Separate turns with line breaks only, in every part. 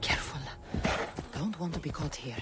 Careful. Don't want to be caught here.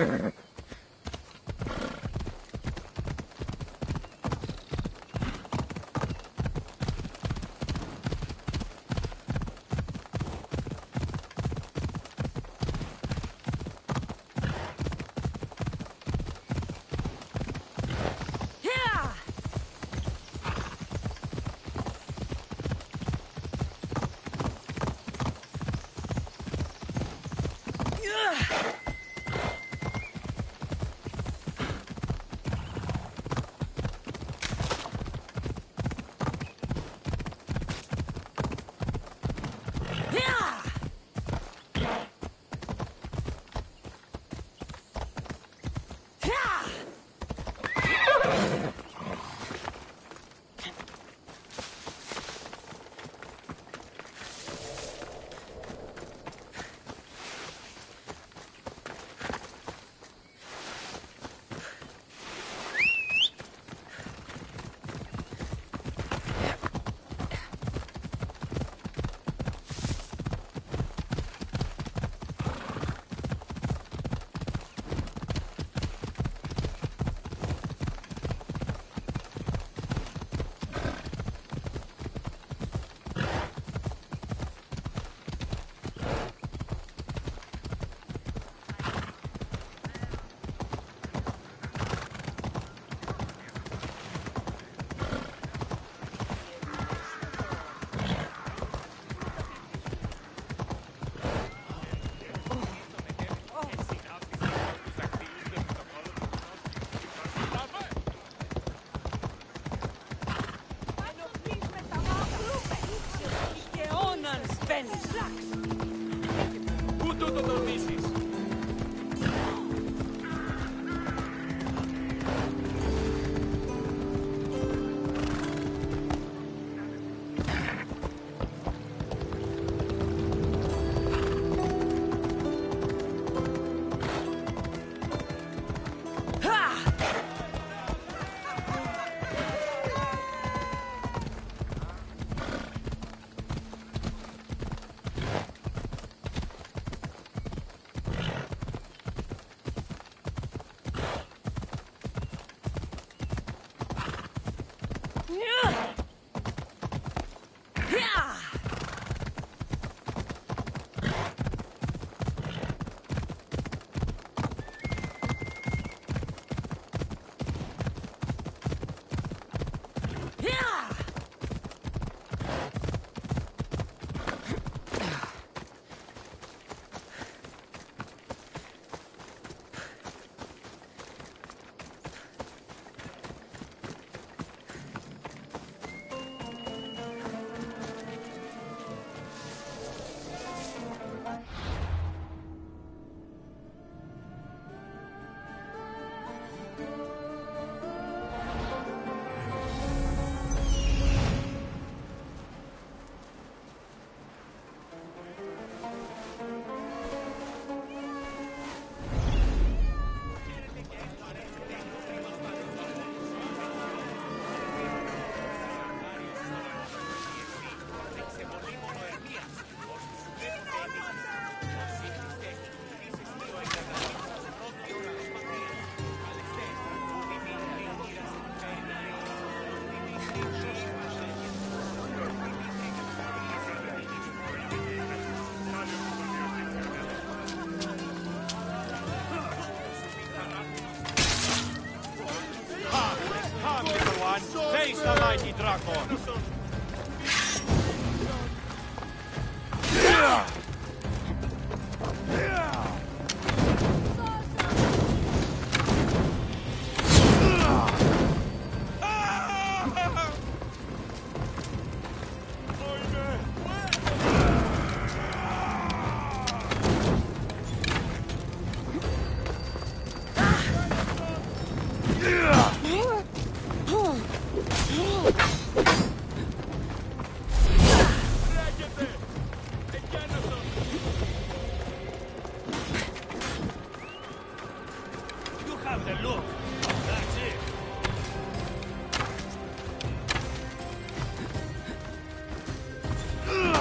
Grrrr.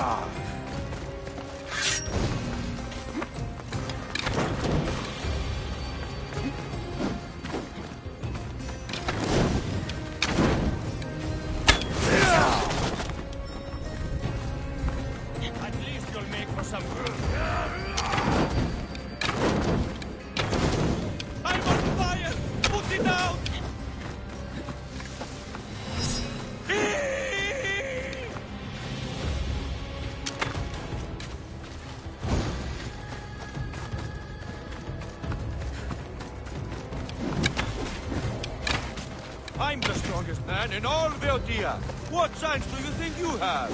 job. I'm the strongest man in all Veltia. What chance do you think you have?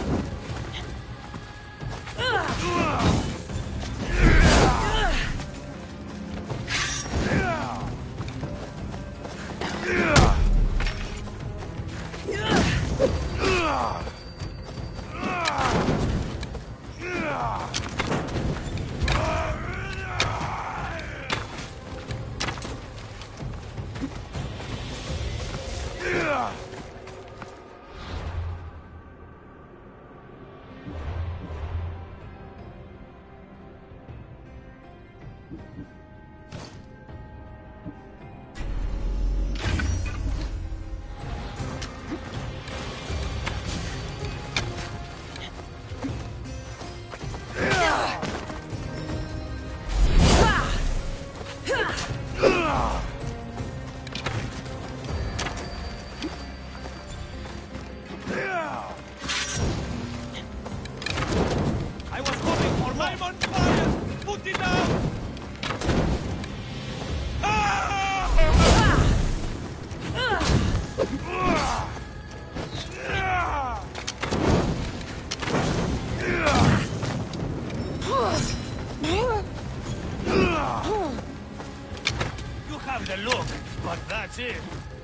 The look, but that's it.